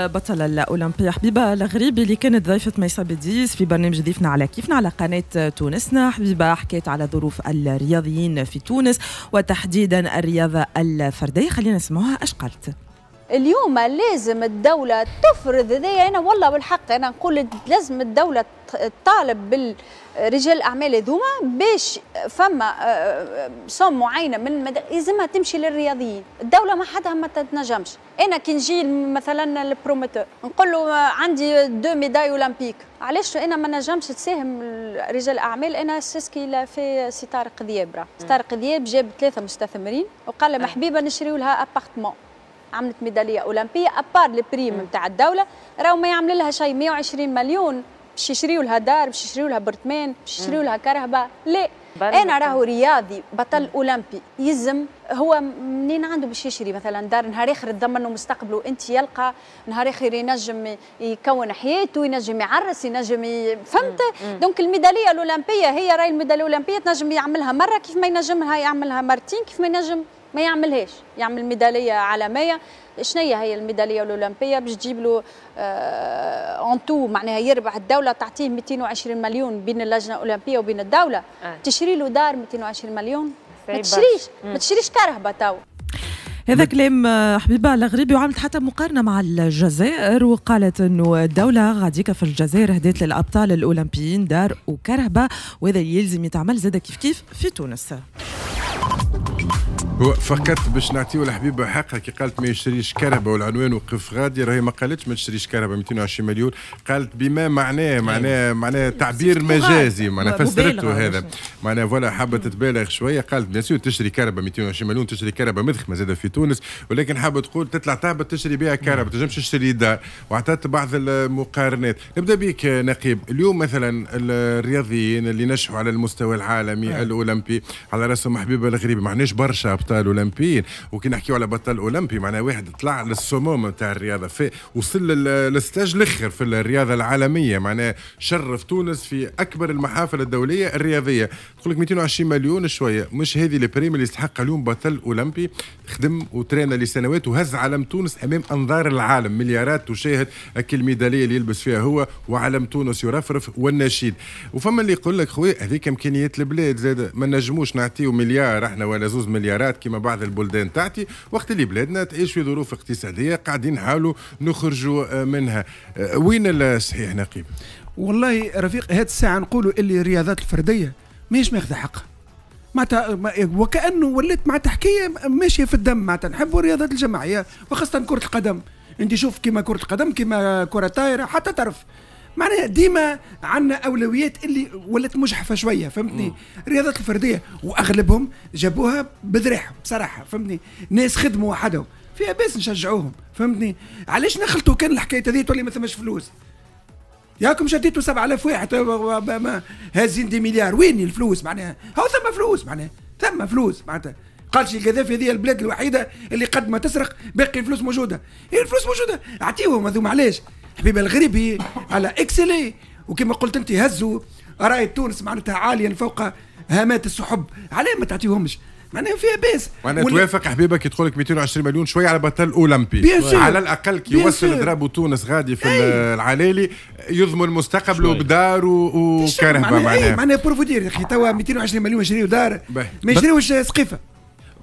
بطل الأولمبية حبيبة الغريبي اللي كانت ضيفة ميسا بديس في برنامج ضيفنا على كيفنا على قناة تونسنا حبيبة حكيت على ظروف الرياضيين في تونس وتحديدا الرياضة الفردية. خلينا نسمعها اش قالت؟ اليوم لازم الدولة تفرض هذايا أنا والله بالحق أنا نقول لازم الدولة تطالب بالرجال الأعمال هذوما باش فما صوم آه، معينة من المد... لازمها تمشي للرياضيين. الدولة ما حدها ما تتنجمش أنا كي نجي مثلا البروموتور نقول له عندي دو ميداي أولمبيك. علاش؟ أنا ما نجمش تساهم رجال الأعمال. أنا سيسكي في سي طارق ذياب طارق ذياب جاب ثلاثة مستثمرين وقال لهم حبيبة نشريو لها أبارتمون. عملت ميدالية أولمبية أبار البريم نتاع الدولة. راهو ما يعمل لها شيء 120 مليون باش يشريوا لها دار باش يشريوا لها برطمان باش يشريوا لها كرهبه لا أنا راهو رياضي بطل أولمبي يلزم هو منين عنده باش يشري مثلا دار؟ نهار آخر تضمن له مستقبله أنت يلقى نهار آخر ينجم يكون حياته ينجم يعرس ينجم ي... فهمت؟ دونك الميدالية الأولمبية هي راهي الميدالية الأولمبية تنجم يعملها مرة كيف ما ينجمها يعملها مرتين كيف ما ينجم ما يعملهاش. يعمل ميدالية عالمية. شنو هي الميدالية الأولمبية باش تجيب له آه انتو معناها يربح الدولة تعطيه 220 مليون بين اللجنة الأولمبية وبين الدولة. آه. تشري له دار 220 مليون. ما تشريش ما تشريش كرهبة تو هذا كلام آه، حبيبة الغريبي وعملت حتى مقارنة مع الجزائر وقالت إنه الدولة غاديكة في الجزائر هدات للأبطال الأولمبيين دار وكرهبة وهذا يلزم يتعمل زاد كيف كيف في تونس. هو فقط باش نعطيو الحبيبة حقها كي قالت ما تشتريش كرهبة والعنوان وقف غادي راهي ما قالتش ما تشتريش كرهبة 220 مليون. قالت بما معناه معناه معناه تعبير مجازي معناه فسرته هذا. معناه voilà حابة تبالغ شوية قالت bien sûr تشتري كرهبة 220 مليون تشتري كرهبة مدخمة زادة في تونس ولكن حابة تقول تطلع تهبط تشتري بها كرهبة تنجمش تشتري دار. وعطات بعض المقارنات. نبدأ بك نقيب. اليوم مثلا الرياضيين اللي نجحوا على المستوى العالمي الأولمبي على رأسهم حبيبة الغريبي معناش برشا ابطال أولمبيين. وكي نحكيو على بطل أولمبي معناها واحد طلع لل summum نتاع الرياضة. في وصل لل stage الآخر في الرياضة العالمية. معناها شرف تونس في أكبر المحافل الدولية الرياضية. تقول لك 220 مليون شوية. مش هذه ال prime اللي يستحقها اليوم بطل أولمبي خدم وتريني لسنوات وهز علم تونس أمام أنظار العالم. مليارات تشاهد هاك الميدالية اللي يلبس فيها هو وعلم تونس يرفرف والنشيد. وفما اللي يقول لك خويا هذيك إمكانيات البلاد زاد. ما نجموش نعطيو مليار إحنا ولا زوز مليارات. كما بعض البلدان تاعتي وقت اللي بلادنا تعيش في ظروف اقتصادية قاعدين نحاولوا نخرجوا منها. أه، وين الصحيح نقيب؟ والله رفيق هذه الساعة نقولوا اللي الرياضات الفردية ماهيش ماخذة حقها. معناتها وكأنه ولات معناتها حكايه ماشية في الدم معناتها نحبوا الرياضات الجماعية وخاصة كرة القدم. انت شوف كما كرة القدم كما كرة طايره حتى تعرف معناها ديما عندنا أولويات اللي ولات مجحفة شوية فهمتني؟ الرياضات الفردية وأغلبهم جابوها بذريحهم بصراحة فهمتني؟ ناس خدموا وحدهم فيها باس نشجعوهم فهمتني؟ علاش نخلطوا كان الحكاية هذه تولي ما ثماش فلوس؟ ياكم شديتوا 7000 واحد هازين دي مليار وين الفلوس معناها؟ هو ثم فلوس معناها ثم فلوس معناتها. قالش القذافي هذه البلاد الوحيدة اللي قد ما تسرق باقي الفلوس موجودة. هي الفلوس موجودة؟ أعطيهم هذوما علاش؟ حبيب الغريبي على اكسلي وكما قلت انت هزوا رايه تونس معناتها عاليا فوق هامات السحب. علاه ما تعطيهمش. معناها فيها باس معناها ولا... توافق حبيبك يدخل لك 220 مليون شوية على بطل أولمبي. على الأقل كي يوصل ضربوا تونس غادي في أي. العلالي يضمن مستقبله بدار وكرهبه معناها معناها pour vous dire يا أخي. توا 220 مليون يشريوا دار؟ ما يشريوش سقيفة.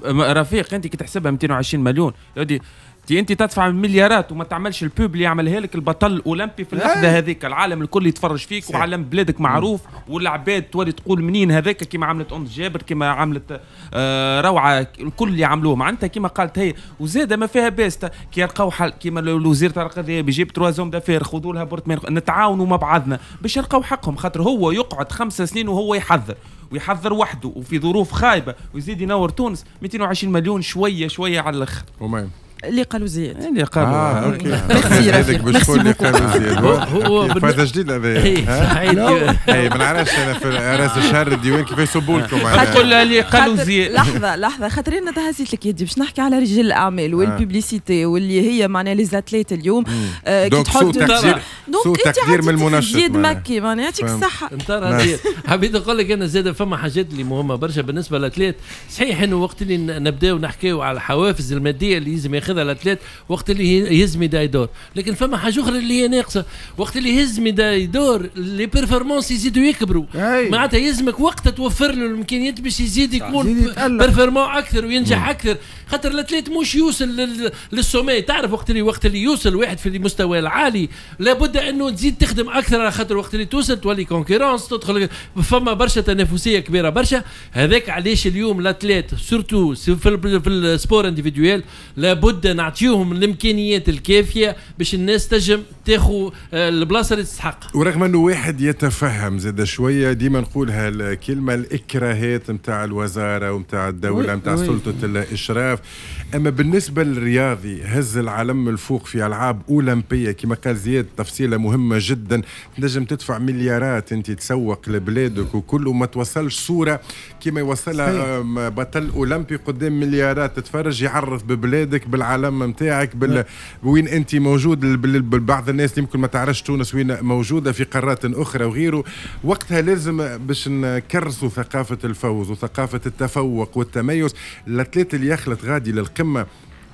رفيق أنت كي تحسبها 220 مليون. يودي تي انت تدفع مليارات وما تعملش الـ pub اللي يعملها لك البطل الاولمبي في اللحظة إيه. هذيك. العالم الكل يتفرج فيك سي. وعلم بلادك معروف والعباد تولي تقول منين هذاك كيما عملت ام جابر كيما عملت آه روعة الكل اللي عملوه معناتها كيما قالت هي وزاد ما فيها باس كي يلقاو حل كيما وزير طارق الذهبي يجيب troisième d'affaires خذوا لها appartement نتعاونوا مع بعضنا باش يلقاو حقهم. خاطر هو يقعد خمس سنين وهو يحذر ويحذر وحده وفي ظروف خايبة ويزيد ينور تونس 220 مليون شوية شوية على الأخر. اللي قالوا زياد. اللي قالوا. آه okay. هذاك باش تقول اللي قالوا زياد. هو هذا جديد هذا؟ اي ما نعرفش أنا في راس الشهر الديوان كيف يصبوا لكم تقول اللي قالوا زياد. لحظة لحظة. خاطر أنا تهزيت لك يدي باش نحكي على رجال الأعمال وال publicité واللي هي معناها les athlètes اليوم. كي تحط سوء تقدير من المنشط زياد مكي معناها يعطيك الصحة. انت حبيت نقول لك أنا زاد فما حاجات اللي مهمة برشا. بالنسبة لل athlète صحيح إنه وقت اللي نبداو نحكيو على الحوافز المادية اللي لازم ياخذ ياخذها ال athlète وقت اللي يهز médaille d'or لكن فما حاجة أخرى اللي هي ناقصة. وقت اللي يهز médaille d'or les performances يزيدوا يكبروا. معناتها يلزمك وقتها توفر له الإمكانيات باش يزيد يكون. performant أكثر وينجح أكثر. خاطر ال athlète مش يوصل لل- لل sommet تعرف وقت اللي وقت اللي يوصل واحد في المستوى العالي لابد أنه تزيد تخدم أكثر على خاطر وقت اللي توصل تولي concurrence تدخل فما برشا تنافسية كبيرة برشا. هذاك علاش اليوم ال athlète surtout في ال- في ال sport individuel لابد نعطيهم الإمكانيات الكافية باش الناس تجم تاخذ البلاصة اللي تستحق. ورغم أنه واحد يتفهم زاد شوية ديما نقولها الكلمة الإكراهات نتاع الوزارة ونتاع الدولة نتاع وي. سلطة الإشراف. أما بالنسبة للرياضي هز العلم الفوق في ألعاب أولمبية كما قال زياد تفصيلة مهمة جدا. تنجم تدفع مليارات أنت تسوق لبلادك وكل وما توصلش صورة كما يوصلها بطل أولمبي قدام مليارات. تتفرج يعرف ببلادك بالعلم نتاعك بال... وين أنت موجود بال- بعض الناس يمكن ما تعرفش تونس وين موجودة في قارات أخرى وغيره. وقتها لازم باش نكرسوا ثقافة الفوز وثقافة التفوق والتميز. الاتليت اللي يخلط غادي للقمة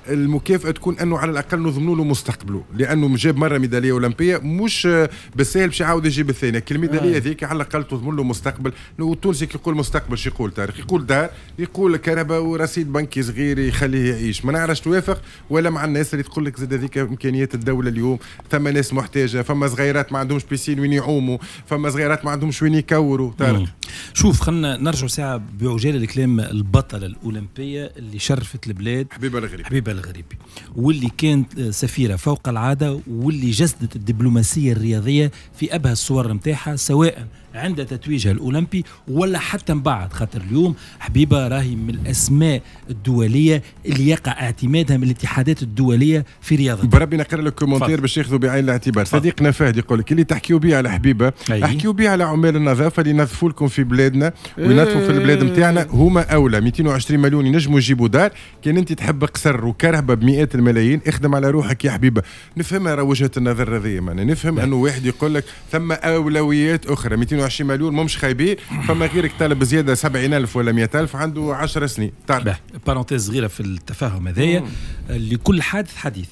المكافأة تكون أنه على الأقل نضمنوا له مستقبله لأنه جاب مرة ميدالية أولمبية مش بالسهل باش يعاود يجيب الثانية. كل الميدالية ذيك على الأقل تضمن له مستقبل. والتونسي كي يقول مستقبل شو يقول؟ تاريخ. يقول دار يقول كهرباء ورصيد بنكي صغير يخليه يعيش. ما نعرفش توافق ولا مع الناس اللي تقول لك زاد هذيك إمكانيات الدولة اليوم. ثم ناس محتاجة فما صغيرات ما عندهمش بيسين وين يعوموا فما صغيرات ما عندهمش وين يكوروا. طارق مم. شوف خلينا نرجع ساعة بعجالة لكلام البطلة الأولمبية اللي شرفت البلاد. حبيبة الغريب. حبيبة الغريبي واللي كانت سفيرة فوق العادة واللي جسدت الدبلوماسية الرياضية في أبهى الصور متاعها سواء عند تتويجها الأولمبي ولا حتى من بعد خاطر اليوم حبيبة راهي من الأسماء الدولية اللي يقع اعتمادها من الاتحادات الدولية في رياضة. بربي نقرأ لك commentaire. باش ياخذوا بعين الاعتبار. صديقنا فهد يقول لك اللي تحكيوا بيه على حبيبة أي. احكيوا بيه على عمال النظافة اللي ينظفوا لكم في بلادنا وينظفوا في البلاد نتاعنا هما أولى. 220 مليون ينجموا يجيبوا دار. كان أنت تحب قصر وكرهبة بمئات الملايين اخدم على روحك يا حبيبة. نفهمها وجهة النظر هذه معنا نفهم أنه واحد يقول لك ثم أولويات أخرى. 220 مليون مش خايبين. فما غيرك طالب زياده 70000 ولا 100000 عنده 10 سنين. تعرف بارونتيز صغيرة في التفاهم هذايا. لكل حادث حديث.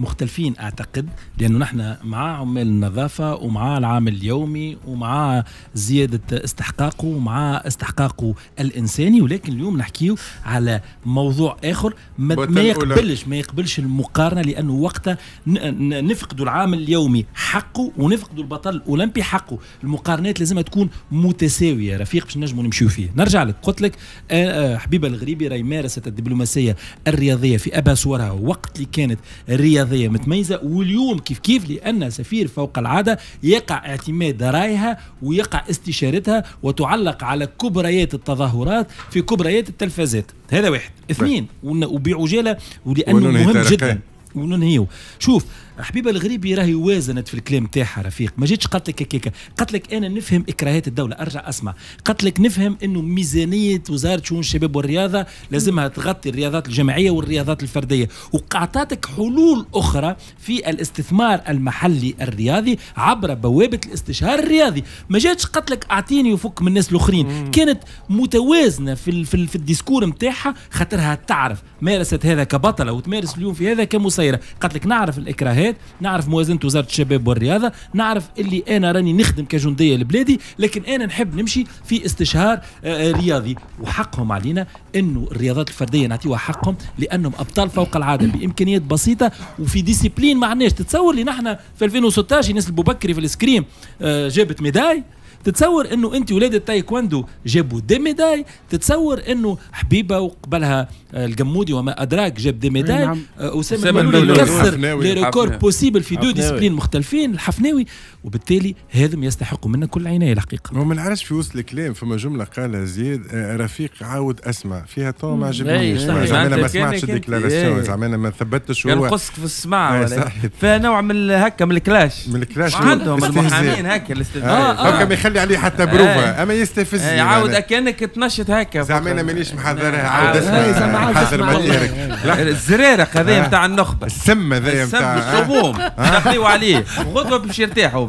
مختلفين أعتقد لأنه نحن مع عمال النظافة ومع العامل اليومي ومع زيادة استحقاقه ومع استحقاقه الإنساني ولكن اليوم نحكيه على موضوع آخر ما, ما. يقبلش ما يقبلش المقارنة لأنه وقتها نفقدوا العامل اليومي حقه ونفقدوا البطل الأولمبي حقه. المقارنات لازم تكون متساوية رفيق باش نجموا نمشيو فيه. نرجع لك قلت لك آه، آه، حبيبة الغريبي راهي مارست الدبلوماسية الرياضية في ابهى صورها وقت اللي كانت رياضية. متميزة واليوم كيف كيف؟ لأن سفير فوق العادة يقع اعتماد رايها ويقع استشارتها وتعلق على كبريات التظاهرات في كبريات التلفازات. هذا واحد. اثنين وبعجاله ولأنه مهم. جدا. وننهيو شوف حبيبة الغريبي راهي وازنت في الكلام تاعها رفيق. ما جيتش قالت لك هكاك. قالت لك أنا نفهم إكراهات الدولة. أرجع أسمع. قالت لك نفهم إنه ميزانية وزارة شؤون الشباب والرياضة لازمها تغطي الرياضات الجماعية والرياضات الفردية. وقعطاتك حلول أخرى في الاستثمار المحلي الرياضي عبر بوابة الاستشهار الرياضي. ما جاتش قالت لك أعطيني وفك من الناس الآخرين. كانت متوازنة في في, في ال discours نتاعها خاطرها تعرف مارست هذا كبطلة وتمارس اليوم في هذا كمسيرة. قالت لك نعرف الإكراهات نعرف موازنة وزارة الشباب والرياضة نعرف اللي أنا راني نخدم كجندية لبلادي لكن أنا نحب نمشي في استشهار آه، رياضي. وحقهم علينا إنه الرياضات الفردية نعطيوها حقهم لأنهم أبطال فوق العادة بإمكانيات بسيطة وفي discipline ما عندناش تتصور لي نحن في 2016 إيناس البوبكري في الاسكريم آه، جابت médaille تتصور إنه أنت ولاد التايكواندو جابوا des médailles تتصور إنه حبيبة وقبلها آه، الجمودي وما أدراك جاب des médailles نعم. آه، أسامة الملولي. كسر الحفناوي. les records. possible في deux الحفناوي. disciplines مختلفين الحفناوي وبالتالي هذم يستحقوا منا كل عنايه الحقيقة هو ما نعرفش في وسط الكلام فما جملة قالها زياد آه، رفيق عاود أسمع فيها تو ما أي، عجبنيش صحيح. زعما أنا ما سمعتش déclaration إيه. زعما أنا ما ثبتش هو قصك في السماع إيه، ولا صحيح. فيها نوع من هكا من الكلاش من الكلاش عندهم. المحامين هكا الاستهزاء هكا ما نخلي عليه حتى بروفا أما يستفزني إيه، عاود كانك تنشط هكا. زعما أنا مانيش محضرها عاود عاود. أسمع إيه، عاود حاضر أسمع. مديرك. لا، الزرارق هذايا آه. نتاع النخبة. السم هذايا السم نتاع الصموم دخليو عليه. غدوه باش يرتاحوا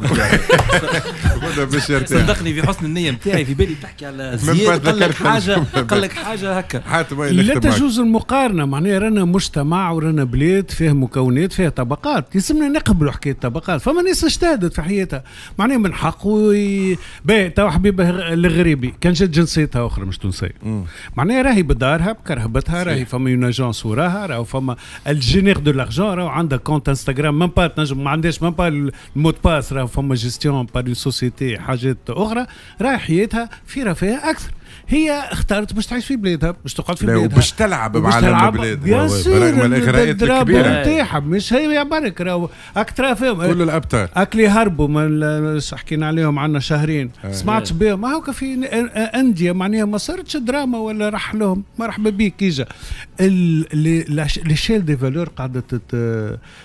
غدوه باش يرتاح صدقني في حسن النية نتاعي في بالي تحكي على زياد قال لك حاجة. قال لك حاجة هكا. لا؟ تجوز المقارنة معناها رانا مجتمع ورانا بلاد فيه مكونات فيه طبقات. يلزمنا نقبلوا حكاية طبقات فما ناس اجتهدت في حياتها. معناها من حقه. باهي تو حبيبه الغريبي. كان جات جنسيتها أخرى مش تونسية. معناها راهي بدارها بكرهبتها راهي فما une agence وراها راهو فما elle génère de l'argent راهو عندها compte انستغرام من pas تنجم ما عندهاش من با المود باس راهو فما gestion par une société حاجات أخرى راهي حياتها في رفاه أكثر. هي اختارت باش تعيش في بلادها باش تقعد في لا بلادها. وباش تلعب بعالم تلعب. البلاد. bien sûr الكبيرة. نتاعها مش هي يا برك راهو أكثر فيهم. كل الابطال أكلي هربوا من حكينا عليهم عنا شهرين. سمعتش بهم. ما هو في ن- انديه معناها ما صارتش دراما ولا راح لهم مرحبا بيك يجا ليشيل دي فالور قاعدة تت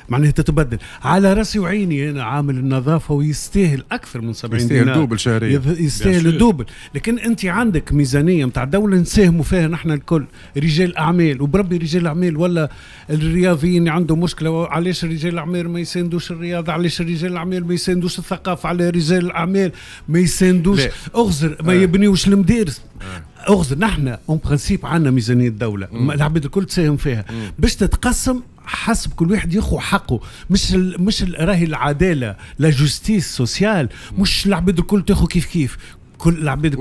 معناها تتبدل. على رأسي وعيني أنا عامل النظافة ويستاهل أكثر من 70 يستاهل دينار. دوبل شهريا. يستاهل الدوبل لكن أنت عندك ميزانية نتاع دولة نساهموا فيها نحن الكل. رجال أعمال. وبربي رجال الاعمال ولا الرياضيين عنده مشكلة. علاش رجال الاعمال ما يساندوش الرياضة؟ علاش رجال الاعمال ما يساندوش الثقافة؟ على رجال الاعمال ما يساندوش. أغزر. ما آه. يبنيوش المدارس. اغزر نحن en principe عندنا ميزانية الدولة العباد الكل تساهم فيها. باش تتقسم حسب كل واحد ياخذ حقه. مش ال مش ال راهي العدالة la justice sociale مش العباد الكل تاخذ كيف كيف. كل العباد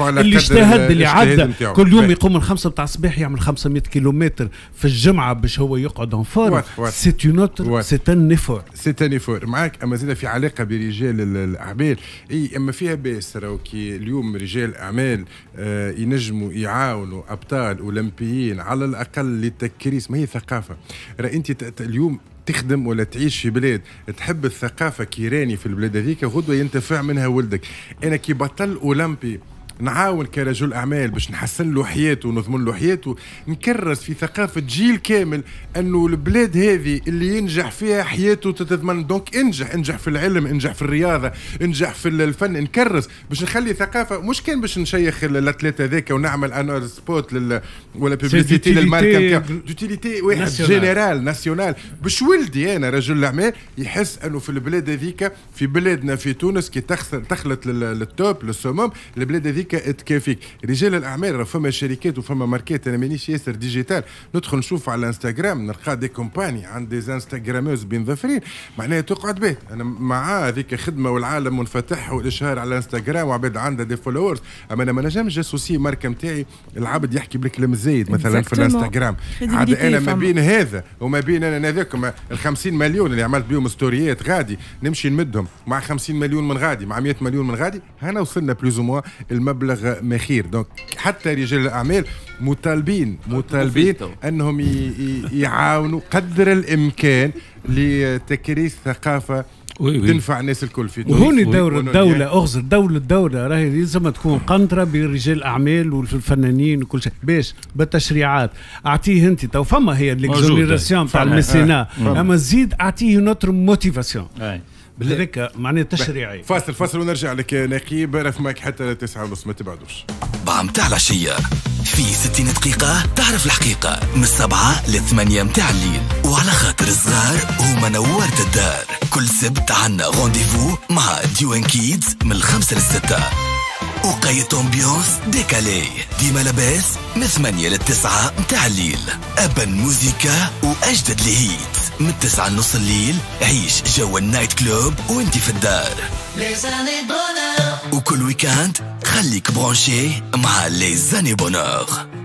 على اللي اجتهد اللي عدى. كل يوم. يقوم من خمسة بتاع الصباح يعمل 500 كيلومتر في الجمعة باش هو يقعد en forme واضح. c'est un. c'est un effort c'est un effort معاك أما زيد في علاقة برجال ال- الأعمال إي أما فيها بأس راهو كي اليوم رجال أعمال آه ينجموا يعاونوا أبطال أولمبيين على الأقل للتكريس ما هي ثقافة راه أنت اليوم تخدم ولا تعيش في بلاد. تحب الثقافة كي راني في البلاد هذيك غدوة ينتفع منها ولدك. أنا كي بطل أولمبي نعاون كرجل أعمال باش نحسن له حياته ونضمن له حياته نكرس في ثقافة جيل كامل أنه البلاد هذه اللي ينجح فيها حياته تتضمن. donc انجح انجح في العلم انجح في الرياضة انجح في الفن نكرس باش نخلي ثقافة. مش كان باش نشيخ ال athlète هذاك ونعمل أنا spot لل ولا publicité للماركة نتاعو. d'utilité واحد nationale. générale nationale باش ولدي أنا رجل الاعمال يحس أنه في البلاد هذيك في بلادنا في تونس كي تخلط لل- لل top لل summum البلاد هذيك تكافيك رجال الأعمال راه فما شركات وفما ماركات. أنا مانيش ياسر digital. ندخل نشوف على الإنستغرام نلقى des compagnies. عند des instagrameuses بين ظفرين. معناها تقعد بيت أنا مع هذيك خدمة والعالم منفتح والإشهار على الانستغرام وعباد عندها des followers أما أنا ما نجمش j'associe ماركة نتاعي العبد يحكي بالكلام الزايد مثلا في. الإنستغرام. عاد أنا ما. بين هذا وما بين أنا هذاك ال 50 مليون اللي عملت بيهم ستوريات غادي نمشي نمدهم. مع 50 مليون من غادي مع 100 مليون من غادي هنا وصلنا plus ou moins المبلغ مخير. donc حتى رجال الأعمال مطالبين مطالبين. أنهم ي- ي- يعاونوا قدر الإمكان لتكريس ثقافة وي وي. تنفع الناس الكل في تونس. وهوني دور الدولة أغزر دولة الدولة راهي لازم تكون قنطرة بين رجال الأعمال والفنانين وكل شيء. باش بالتشريعات. أعطيه أنت. تو فما هي ال exonération تاع. ال mécénat. أما زيد أعطيه une autre motivation هذاك معناه تشريعي. فاصل فاصل ونرجع لك نقيب راه معك حتى تسعة ونص ما تبعدوش. بعم متاع العشية في 60 دقيقة تعرف الحقيقة. من السبعة للثمانية متاع الليل. وعلى خاطر الصغار هما نورت الدار كل سبت عنا rendez-vous مع ديوان Kids من الخمسة للستة وقيت ambiance décalée. ديما لاباس من ثمانية للتسعة متاع الليل. أبا موزيكا وأجدد ال hits. من التسعة نص الليل. عيش جو ال night club وانتي في الدار. وكل week-end خليك branché مع les années bonheur.